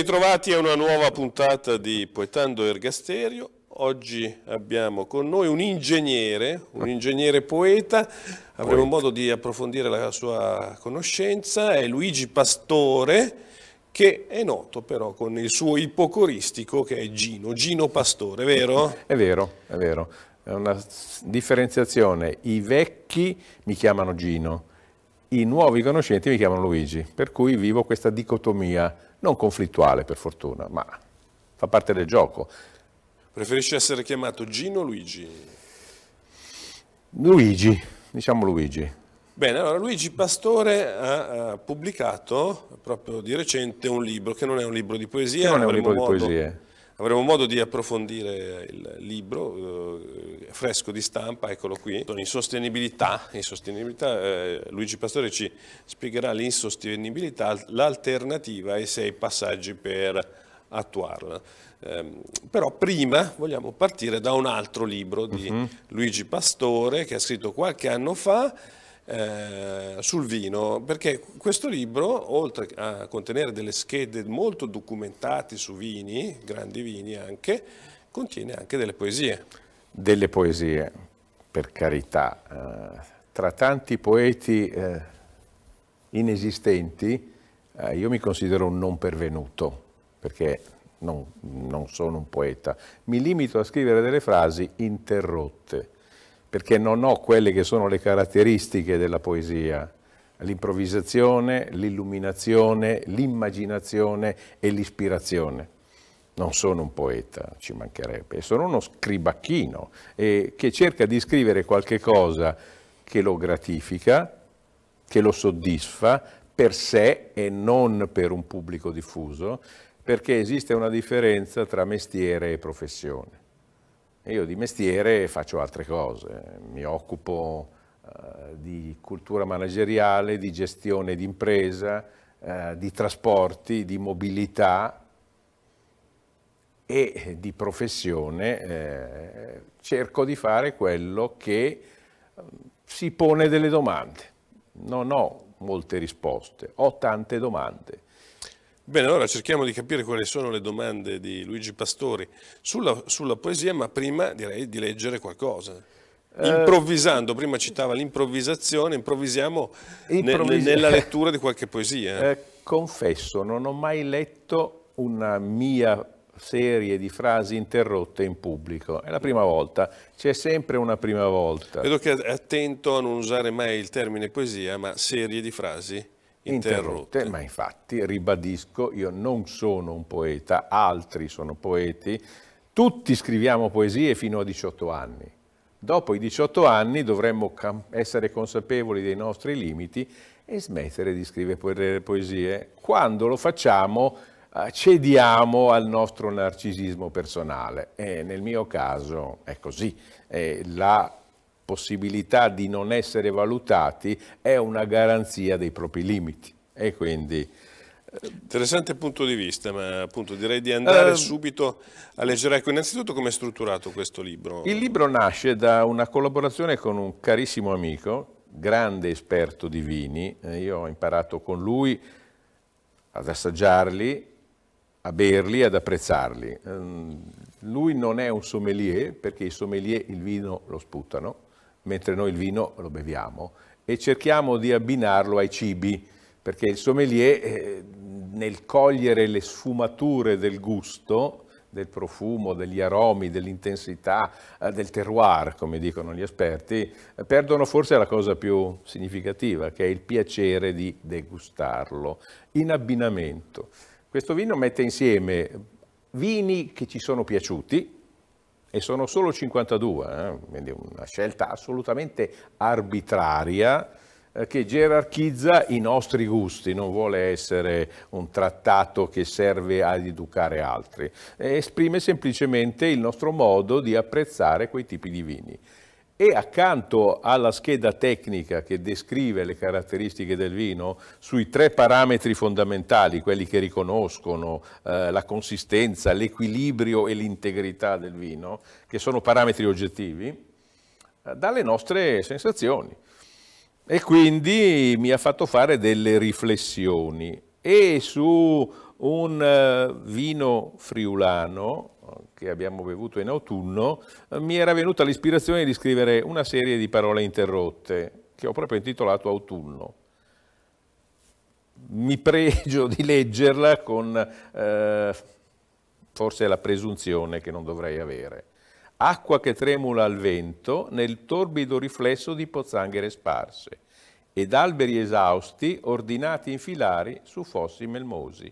Ritrovati a una nuova puntata di Poetando Ergasterio. Oggi abbiamo con noi un ingegnere, un ingegnere poeta, avremo modo di approfondire la sua conoscenza, è Luigi Pastore, che è noto però con il suo ipocoristico che è Gino, Gino Pastore, vero? È vero, è vero, è una differenziazione, i vecchi mi chiamano Gino, i nuovi conoscenti mi chiamano Luigi, per cui vivo questa dicotomia non conflittuale per fortuna, ma fa parte del gioco. Preferisci essere chiamato Gino o Luigi? Luigi, diciamo Luigi. Bene, allora Luigi Pastore ha, ha, pubblicato proprio di recente un libro che non è un libro di poesia, che non è un libro di poesie. Avremo modo di approfondire il libro, eh, fresco di stampa, eccolo qui, in sostenibilità. In sostenibilità eh, Luigi Pastore ci spiegherà l'insostenibilità, l'alternativa ai sei passaggi per attuarla. Eh, però prima vogliamo partire da un altro libro di uh mhm. -huh. Luigi Pastore che ha scritto qualche anno fa eh, sul vino, perché questo libro, oltre a contenere delle schede molto documentate su vini, grandi vini anche, contiene anche delle poesie. Delle poesie, per carità. Eh, tra tanti poeti eh, inesistenti, eh, io mi considero un non pervenuto, perché non, non sono un poeta. Mi limito a scrivere delle frasi interrotte perché non ho quelle che sono le caratteristiche della poesia, l'improvvisazione, l'illuminazione, l'immaginazione e l'ispirazione. Non sono un poeta, ci mancherebbe, sono uno scribacchino eh, che cerca di scrivere qualche cosa che lo gratifica, che lo soddisfa per sé e non per un pubblico diffuso, perché esiste una differenza tra mestiere e professione. Io di mestiere faccio altre cose, mi occupo eh, di cultura manageriale, di gestione di impresa, eh, di trasporti, di mobilità e di professione eh, cerco di fare quello che eh, si pone delle domande. Non ho molte risposte, ho tante domande Bene, allora cerchiamo di capire quali sono le domande di Luigi Pastori sulla, sulla poesia, ma prima direi di leggere qualcosa. Eh, Improvvisando, prima citava l'improvvisazione, improvvisiamo ne, nella lettura di qualche poesia. Eh, confesso, non ho mai letto una mia serie di frasi interrotte in pubblico. È la prima volta, c'è sempre una prima volta. Vedo che è attento a non usare mai il termine poesia, ma serie di frasi interrotte. Ma infatti, ribadisco, io non sono un poeta, altri sono poeti, tutti scriviamo poesie fino a 18 anni. Dopo i 18 anni dovremmo essere consapevoli dei nostri limiti e smettere di scrivere poesie. Quando lo facciamo cediamo al nostro narcisismo personale e nel mio caso è così. la possibilità di non essere valutati è una garanzia dei propri limiti e quindi... Eh, Interessante punto di vista, ma appunto direi di andare uh, subito a leggere. Ecco, innanzitutto come è strutturato questo libro? Il libro nasce da una collaborazione con un carissimo amico, grande esperto di vini. Io ho imparato con lui ad assaggiarli, a berli, ad apprezzarli. Um, lui non è un sommelier, perché i sommelier il vino lo sputano, mentre noi il vino lo beviamo e cerchiamo di abbinarlo ai cibi, perché il sommelier eh, nel cogliere le sfumature del gusto, del profumo, degli aromi, dell'intensità, eh, del terroir, come dicono gli esperti, eh, perdono forse la cosa più significativa, che è il piacere di degustarlo, in abbinamento. Questo vino mette insieme vini che ci sono piaciuti, e sono solo 52, eh? quindi una scelta assolutamente arbitraria eh, che gerarchizza i nostri gusti, non vuole essere un trattato che serve ad educare altri, esprime semplicemente il nostro modo di apprezzare quei tipi di vini e accanto alla scheda tecnica che descrive le caratteristiche del vino sui tre parametri fondamentali, quelli che riconoscono eh, la consistenza, l'equilibrio e l'integrità del vino, che sono parametri oggettivi, eh, dalle nostre sensazioni. E quindi mi ha fatto fare delle riflessioni e su un uh, vino friulano che abbiamo bevuto in autunno, uh, mi era venuta l'ispirazione di scrivere una serie di parole interrotte che ho proprio intitolato Autunno. Mi pregio di leggerla con uh, forse la presunzione che non dovrei avere. Acqua che tremula al vento nel torbido riflesso di pozzanghere sparse ed alberi esausti ordinati in filari su fossi melmosi.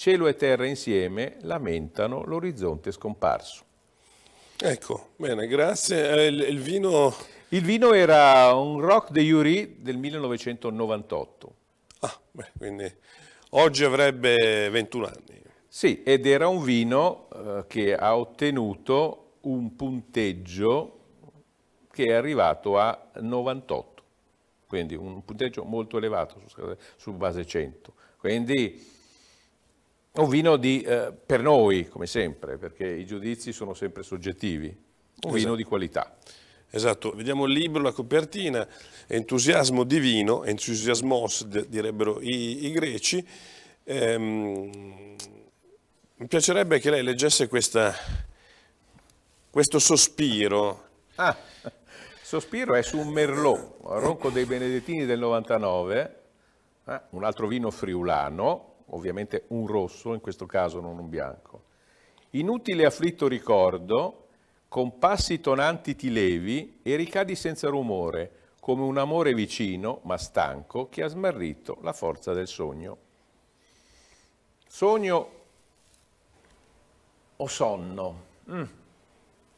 Cielo e terra insieme lamentano l'orizzonte scomparso. Ecco, bene, grazie. Eh, il, il, vino... Il vino era un Rock de Jury del 1998. Ah, beh, quindi oggi avrebbe 21 anni. Sì, ed era un vino eh, che ha ottenuto un punteggio che è arrivato a 98 quindi un punteggio molto elevato su, su base 100. Quindi un vino di, eh, per noi, come sempre, perché i giudizi sono sempre soggettivi, un esatto. vino di qualità. Esatto, vediamo il libro, la copertina, entusiasmo divino, entusiasmos direbbero i, i greci. Ehm, mi piacerebbe che lei leggesse questa, questo sospiro. Ah. Sospiro è su un Merlot, Ronco dei Benedettini del 99, eh, un altro vino friulano, ovviamente un rosso, in questo caso non un bianco. Inutile afflitto ricordo, con passi tonanti ti levi e ricadi senza rumore, come un amore vicino, ma stanco, che ha smarrito la forza del sogno. Sogno o sonno? Mm.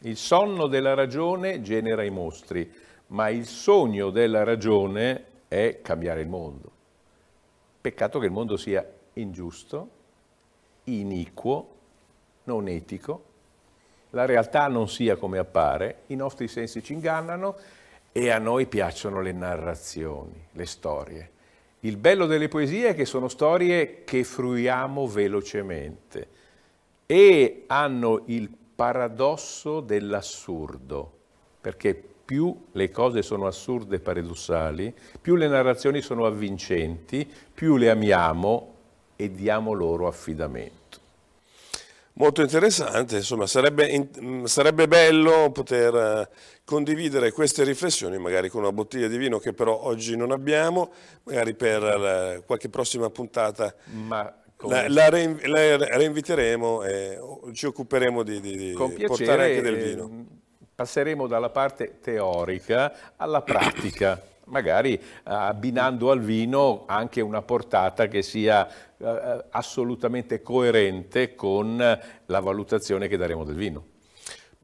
Il sonno della ragione genera i mostri, ma il sogno della ragione è cambiare il mondo. Peccato che il mondo sia ingiusto, iniquo, non etico, la realtà non sia come appare, i nostri sensi ci ingannano e a noi piacciono le narrazioni, le storie. Il bello delle poesie è che sono storie che fruiamo velocemente e hanno il paradosso dell'assurdo, perché più le cose sono assurde e paradossali, più le narrazioni sono avvincenti, più le amiamo e diamo loro affidamento. Molto interessante, insomma sarebbe, mm, sarebbe bello poter eh, condividere queste riflessioni magari con una bottiglia di vino che però oggi non abbiamo, magari per eh, qualche prossima puntata. Ma la, la, reinviteremo e ci occuperemo di, di, di portare anche del vino. Ehm, passeremo dalla parte teorica alla pratica, magari abbinando al vino anche una portata che sia eh, assolutamente coerente con la valutazione che daremo del vino.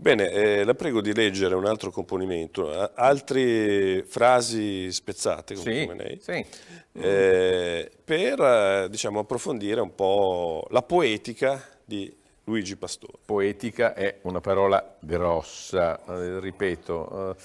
Bene, eh, la prego di leggere un altro componimento, altre frasi spezzate come, sì, lei, sì. Eh, per eh, diciamo, approfondire un po' la poetica di Luigi Pastore. Poetica è una parola grossa, eh, ripeto, eh,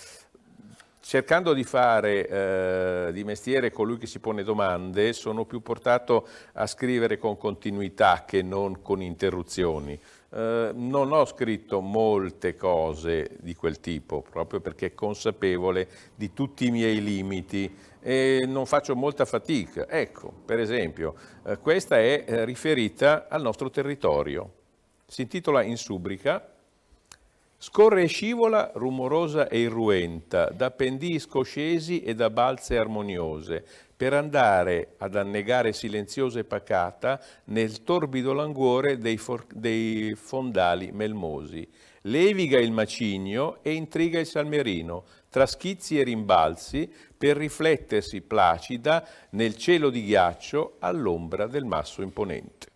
cercando di fare eh, di mestiere colui che si pone domande, sono più portato a scrivere con continuità che non con interruzioni. Eh, non ho scritto molte cose di quel tipo, proprio perché consapevole di tutti i miei limiti e non faccio molta fatica. Ecco, per esempio, eh, questa è eh, riferita al nostro territorio. Si intitola In Subrica, Scorre e scivola, rumorosa e irruenta, da pendii scoscesi e da balze armoniose, per andare ad annegare silenziosa e pacata nel torbido languore dei, dei fondali melmosi. Leviga il macigno e intriga il salmerino, tra schizzi e rimbalzi, per riflettersi placida nel cielo di ghiaccio all'ombra del masso imponente.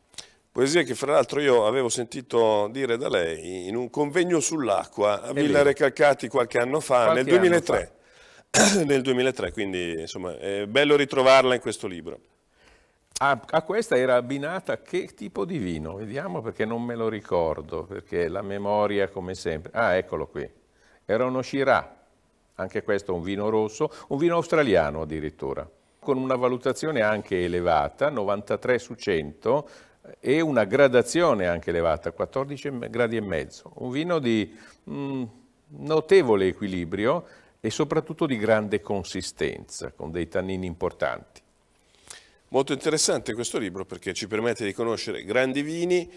Poesia che fra l'altro io avevo sentito dire da lei in un convegno sull'acqua a Villa Recalcati qualche anno fa, qualche nel 2003. nel 2003, quindi insomma è bello ritrovarla in questo libro. A, a, questa era abbinata che tipo di vino? Vediamo perché non me lo ricordo, perché la memoria come sempre... Ah, eccolo qui. Era uno Shiraz, anche questo un vino rosso, un vino australiano addirittura, con una valutazione anche elevata, 93 su 100, e una gradazione anche elevata, 14 gradi e mezzo. Un vino di mh, mm, notevole equilibrio, e soprattutto di grande consistenza, con dei tannini importanti. Molto interessante questo libro perché ci permette di conoscere grandi vini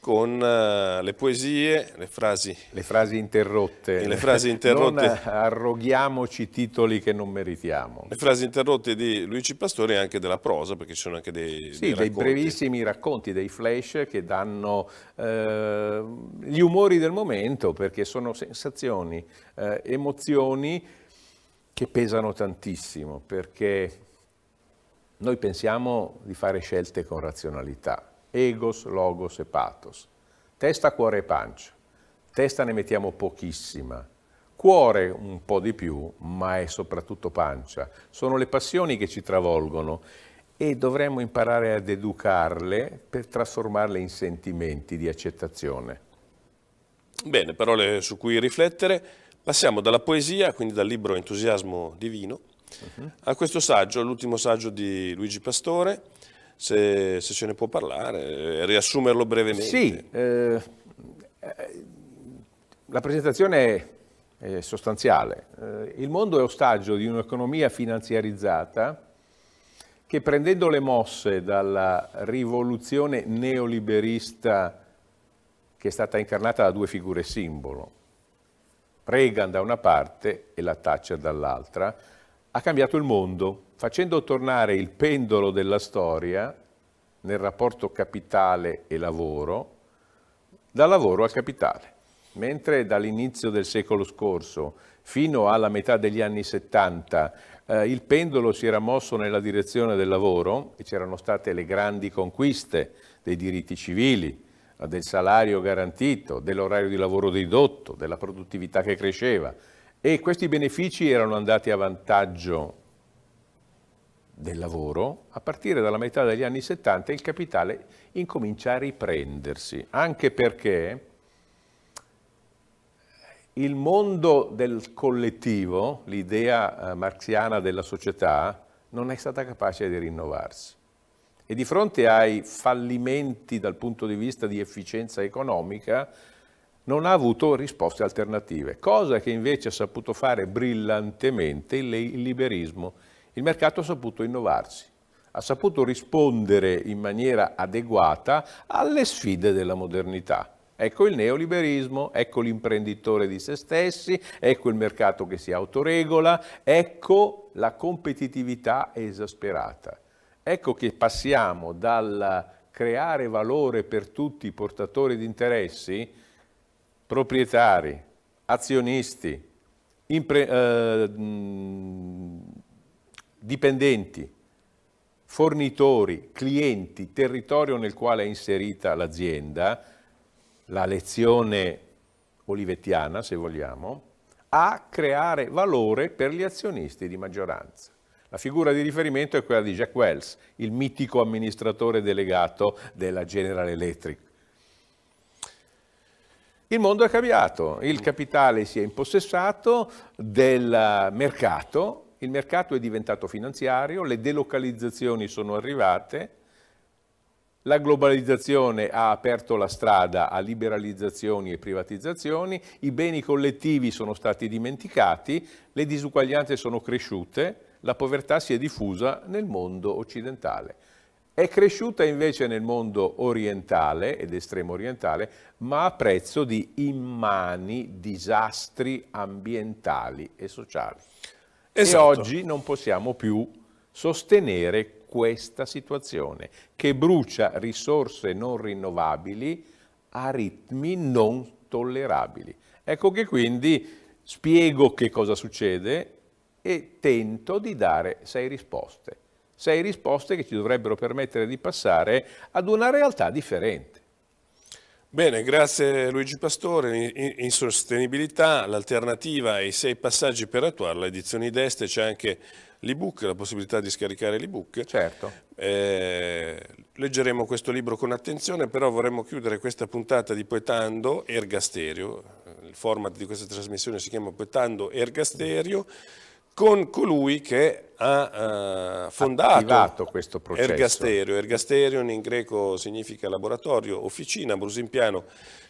con uh, le poesie, le frasi, le frasi interrotte. Le frasi interrotte. Non arroghiamoci titoli che non meritiamo. Le frasi interrotte di Luigi Pastore e anche della prosa, perché ci sono anche dei, sì, dei, dei brevissimi racconti, dei flash che danno eh, gli umori del momento, perché sono sensazioni, eh, emozioni che pesano tantissimo, perché noi pensiamo di fare scelte con razionalità, egos, logos e pathos, testa, cuore e pancia. Testa ne mettiamo pochissima, cuore un po' di più, ma è soprattutto pancia. Sono le passioni che ci travolgono e dovremmo imparare ad educarle per trasformarle in sentimenti di accettazione. Bene, parole su cui riflettere. Passiamo dalla poesia, quindi dal libro Entusiasmo divino, uh-huh. a questo saggio, l'ultimo saggio di Luigi Pastore, se, se, ce ne può parlare, riassumerlo brevemente. Sì, eh, la presentazione è, è sostanziale. Eh, il mondo è ostaggio di un'economia finanziarizzata che prendendo le mosse dalla rivoluzione neoliberista che è stata incarnata da due figure simbolo, Reagan da una parte e la Thatcher dall'altra, ha cambiato il mondo, facendo tornare il pendolo della storia nel rapporto capitale e lavoro, dal lavoro al capitale. Mentre dall'inizio del secolo scorso fino alla metà degli anni 70 eh, il pendolo si era mosso nella direzione del lavoro e c'erano state le grandi conquiste dei diritti civili, del salario garantito, dell'orario di lavoro ridotto, della produttività che cresceva e questi benefici erano andati a vantaggio del lavoro, a partire dalla metà degli anni 70 il capitale incomincia a riprendersi, anche perché il mondo del collettivo, l'idea eh, marxiana della società, non è stata capace di rinnovarsi. E di fronte ai fallimenti dal punto di vista di efficienza economica, non ha avuto risposte alternative, cosa che invece ha saputo fare brillantemente il liberismo. Il mercato ha saputo innovarsi, ha saputo rispondere in maniera adeguata alle sfide della modernità. Ecco il neoliberismo, ecco l'imprenditore di se stessi, ecco il mercato che si autoregola, ecco la competitività esasperata. Ecco che passiamo dal creare valore per tutti i portatori di interessi, proprietari, azionisti, eh, dipendenti, fornitori, clienti, territorio nel quale è inserita l'azienda, la lezione olivettiana, se vogliamo, a creare valore per gli azionisti di maggioranza. La figura di riferimento è quella di Jack Wells, il mitico amministratore delegato della General Electric. Il mondo è cambiato, il capitale si è impossessato del mercato, il mercato è diventato finanziario, le delocalizzazioni sono arrivate, la globalizzazione ha aperto la strada a liberalizzazioni e privatizzazioni, i beni collettivi sono stati dimenticati, le disuguaglianze sono cresciute, la povertà si è diffusa nel mondo occidentale. È cresciuta invece nel mondo orientale ed estremo orientale, ma a prezzo di immani disastri ambientali e sociali. Esatto. E oggi non possiamo più sostenere questa situazione che brucia risorse non rinnovabili a ritmi non tollerabili. Ecco che quindi spiego che cosa succede e tento di dare sei risposte. Sei risposte che ci dovrebbero permettere di passare ad una realtà differente. Bene, grazie Luigi Pastore. In, sostenibilità, l'alternativa e i sei passaggi per attuarla, edizioni d'este, c'è anche l'ebook, la possibilità di scaricare l'ebook. Certo. Eh, leggeremo questo libro con attenzione, però vorremmo chiudere questa puntata di Poetando Ergasterio. Il format di questa trasmissione si chiama Poetando Ergasterio con colui che ha uh, fondato questo processo. Ergasterio. Ergasterion in greco significa laboratorio, officina, a Brusimpiano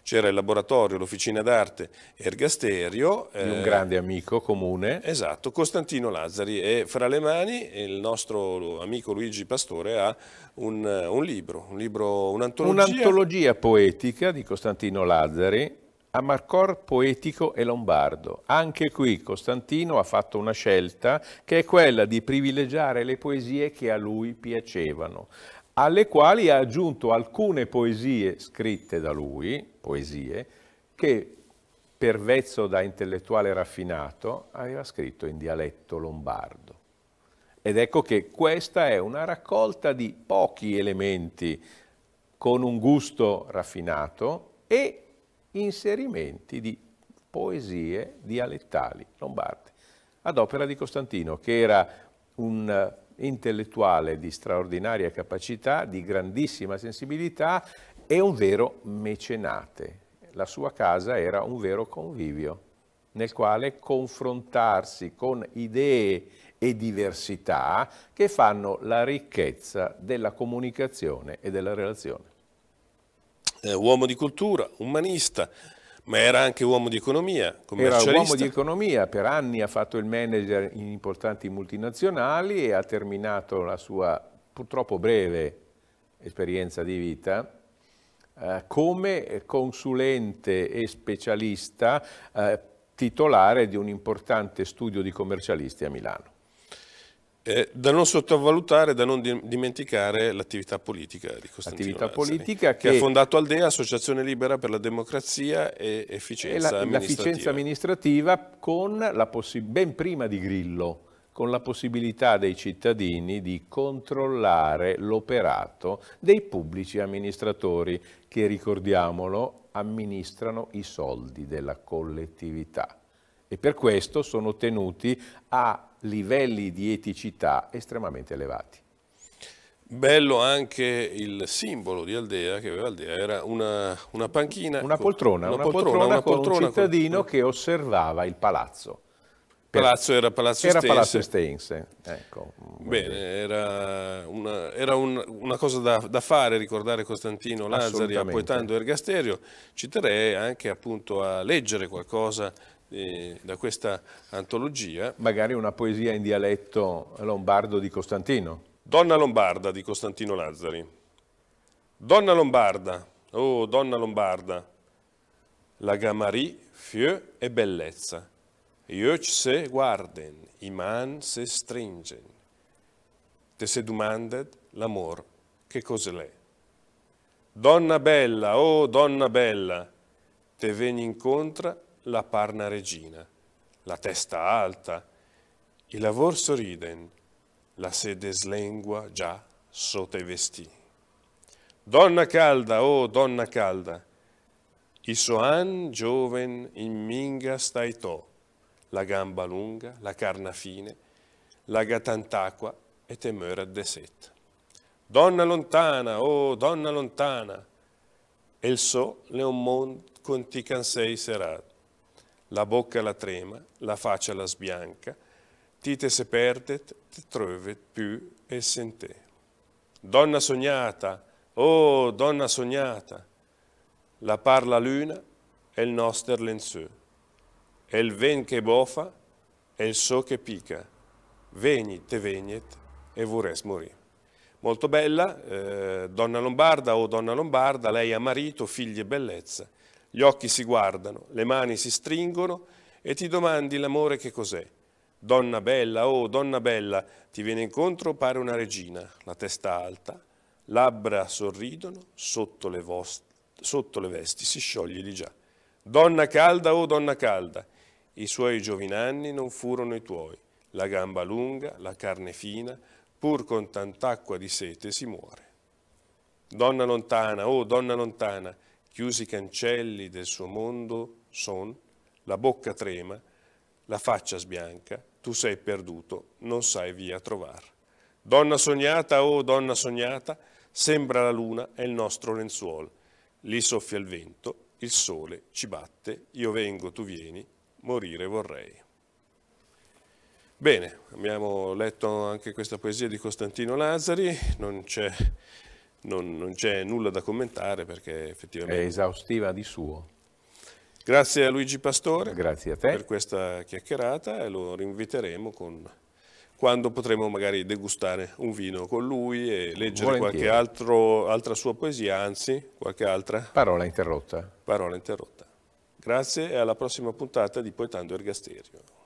c'era il laboratorio, l'officina d'arte Ergasterio. Di un eh, grande amico comune. Esatto, Costantino Lazzari e fra le mani il nostro amico Luigi Pastore ha un, un libro, un libro, un'antologia. Un'antologia poetica di Costantino Lazzari Amarcor poetico e lombardo. Anche qui Costantino ha fatto una scelta che è quella di privilegiare le poesie che a lui piacevano, alle quali ha aggiunto alcune poesie scritte da lui, poesie, che per vezzo da intellettuale raffinato aveva scritto in dialetto lombardo. Ed ecco che questa è una raccolta di pochi elementi con un gusto raffinato e inserimenti di poesie dialettali lombarde, ad opera di Costantino, che era un intellettuale di straordinaria capacità, di grandissima sensibilità e un vero mecenate. La sua casa era un vero convivio nel quale confrontarsi con idee e diversità che fanno la ricchezza della comunicazione e della relazione eh, uomo di cultura, umanista, ma era anche uomo di economia, commercialista. Era uomo di economia, per anni ha fatto il manager in importanti multinazionali e ha terminato la sua purtroppo breve esperienza di vita eh, come consulente e specialista eh, titolare di un importante studio di commercialisti a Milano. Eh, da non sottovalutare, da non dimenticare l'attività politica di Costantino Attività politica che, che, ha fondato Aldea, Associazione Libera per la Democrazia e Efficienza e la, L'efficienza amministrativa. con la ben prima di Grillo, con la possibilità dei cittadini di controllare l'operato dei pubblici amministratori che, ricordiamolo, amministrano i soldi della collettività. E per questo sono tenuti a livelli di eticità estremamente elevati. Bello anche il simbolo di Aldea, che aveva Aldea, era una, una panchina. Una poltrona, una, una poltrona, poltrona, una poltrona con un cittadino con... che osservava il palazzo. Palazzo era Palazzo era Stense. Palazzo Stense. Ecco, Bene, era, una, era un, una, cosa da, da, fare ricordare Costantino Lazzari appoetando Ergasterio. Ci terrei anche appunto a leggere qualcosa eh, da questa antologia. Magari una poesia in dialetto lombardo di Costantino. Donna Lombarda di Costantino Lazzari. Donna Lombarda, oh donna Lombarda, la gamarie, fieu e bellezza. Ioc se guarden, i man se stringen. Te se domanded l'amor, che cos'è lei? Donna bella, oh donna bella, te veni incontra la parna regina, la testa alta, il lavor sorriden, la sede slengua già sotto i vestiti. Donna calda, oh donna calda, i soan gioven in minga stai to, la gamba lunga, la carna fine, la gatantacqua e temera de set. Donna lontana, oh donna lontana, e il so le un mon con ti cansei serat la bocca la trema, la faccia la sbianca, tite se perdet, te trovet più e sente. Donna sognata, oh donna sognata, la parla luna e il noster lenzù, e il ven che bofa e il so che pica, veni te vegnet e vorres morire. Molto bella, eh, donna lombarda o donna lombarda, lei ha marito, figli e bellezza, gli occhi si guardano, le mani si stringono e ti domandi l'amore che cos'è. Donna bella, oh donna bella, ti viene incontro, pare una regina, la testa alta, labbra sorridono, sotto le, sotto le vesti si scioglie di già. Donna calda, oh donna calda, i suoi giovinanni non furono i tuoi, la gamba lunga, la carne fina, pur con tant'acqua di sete si muore. Donna lontana, oh donna lontana, chiusi i cancelli del suo mondo son, la bocca trema, la faccia sbianca, tu sei perduto, non sai via trovar. Donna sognata, oh donna sognata, sembra la luna è il nostro lenzuolo. Lì soffia il vento, il sole ci batte, io vengo, tu vieni, morire vorrei. Bene, abbiamo letto anche questa poesia di Costantino Lazzari, non c'è, non, non c'è nulla da commentare perché effettivamente... È esaustiva di suo. Grazie a Luigi Pastore Grazie a te. per questa chiacchierata e lo rinviteremo con, quando potremo magari degustare un vino con lui e leggere Volentieri. qualche altro, altra sua poesia, anzi qualche altra Parola interrotta. parola interrotta. Grazie e alla prossima puntata di Poetando Ergasterio.